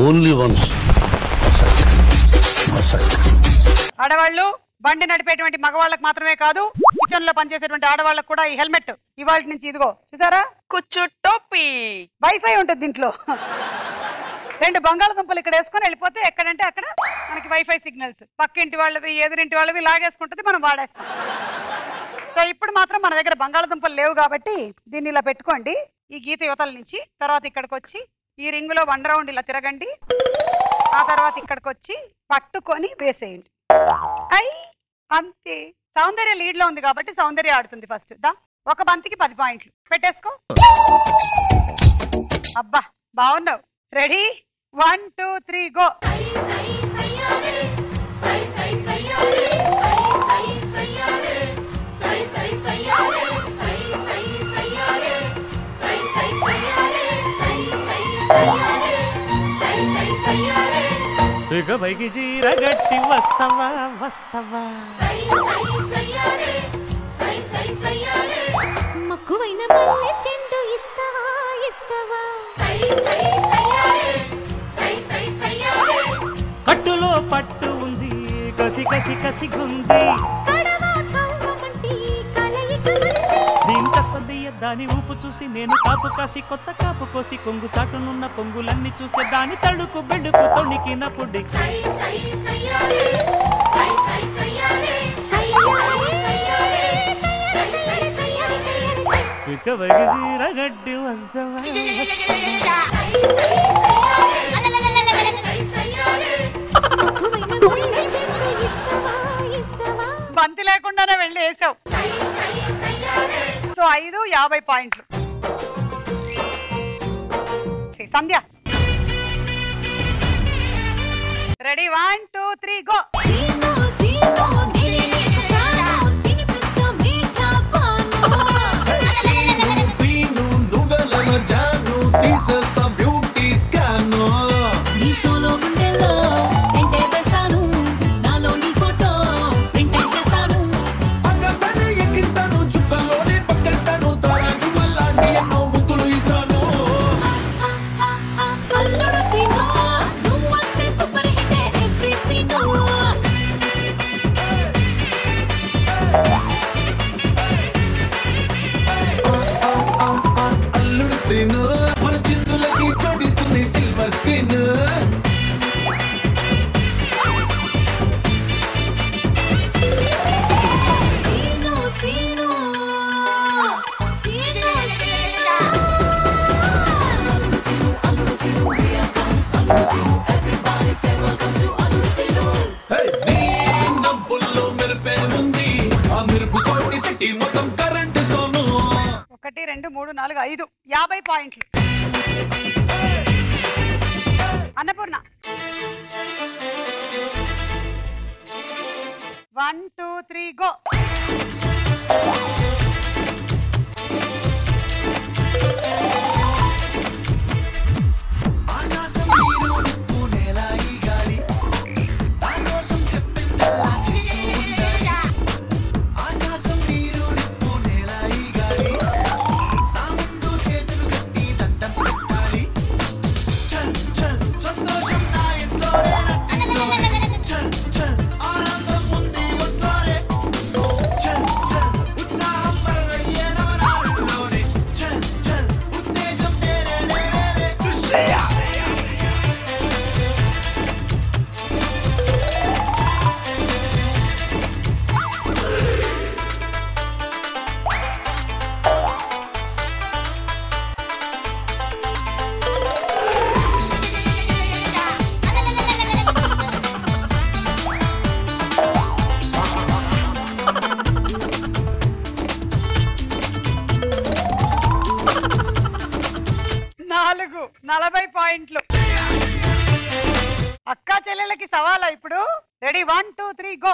Only once. ఆడవాళ్ళు బండి నడిపేటువంటి మగవాళ్ళకి మాత్రమే కాదు కిచెన్లో పనిచేసేటువంటి ఆడవాళ్ళకి కూడా ఈ హెల్మెట్ ఇవాళ నుంచి ఇదిగో. చూసారా? కుచ్చు టోపీ. వైఫై ఉంటుంది దీంట్లో. రెండు బంగాళదుంపలు ఇక్కడ వేసుకొని వెళ్ళిపోతే ఎక్కడంటే అక్కడ మనకి వైఫై సిగ్నల్స్ పక్కింటి వాళ్ళవి ఎదురింటి వాళ్ళవి లాగేసుకుంటుంది మనం వాడేస్తాం. సో ఇప్పుడు మాత్రం మన దగ్గర బంగాళదుంపలు లేవు కాబట్టి దీన్ని ఇలా పెట్టుకోండి. ఈ గీత యువతల నుంచి తర్వాత ఇక్కడికి వచ్చి ఈ రింగులో వన్ రౌండ్ ఇలా తిరగండి. ఆ తర్వాత ఇక్కడికి వచ్చి పట్టుకొని వేసేయండి. ఐ! అంతే. సౌందర్య లీడ్లో ఉంది కాబట్టి సౌందర్య ఆడుతుంది ఫస్ట్. దా ఒక బంతికి పది పాయింట్లు. పెట్టేసుకో. అబ్బా బాగున్నావు. Ready? One two three go. ఇక పైకి చీర గట్టి వస్తావా వస్తావా? మక్కువైన మల్లె చెండు ఇస్తావా ఇస్తావా? కట్టులో పట్టు ఉంది కసి కసి కసిగుంది. దాని ఊపు చూసి నేను కాపు కాసి కొత్త కాపు కోసి కొంగు చాటునున్న పొంగులన్నీ చూస్తే దాని తడుకు బెడుకు తొణికిన పుడి వస్తావా? ఇస్తావా బంతి లేకుండానే వెళ్ళి వేసావు. ఐదు యాభై పాయింట్లు. Sandhya. Ready? One two three go. Alludu Seenu everybody say welcome to Alludu Seenu నీ నవ్వుల్లో మెరుపే ఉంది. ఆ మెరుపు తోటి సిటీ మొత్తం కరెంట్ సోను ఒకటి రెండు మూడు నాలుగు ఐదు. యాభై పాయింట్లు. Annapurna. One two three go నాలుగు నలభై పాయింట్లు. అక్కా చెల్లెలకి సవాలా ఇప్పుడు? Ready one two three go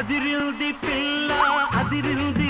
అదిరింది మామ అదిరింది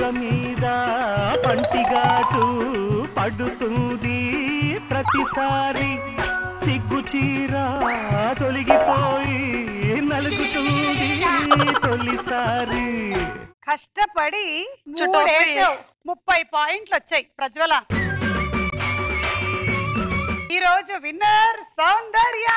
బుగ్గ మీద పంటిగాటు పడుతుంది ప్రతిసారి సిగ్గు చీర తొలగిపోయి నలుగుతుంది తొలిసారి. కష్టపడి. ముప్పై పాయింట్లు వచ్చాయి ప్రజ్వల. ఈ రోజు విన్నర్ సౌందర్య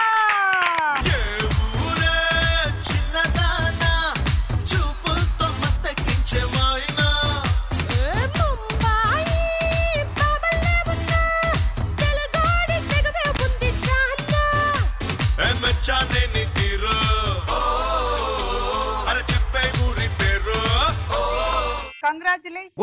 కంగ్రాచులేషన్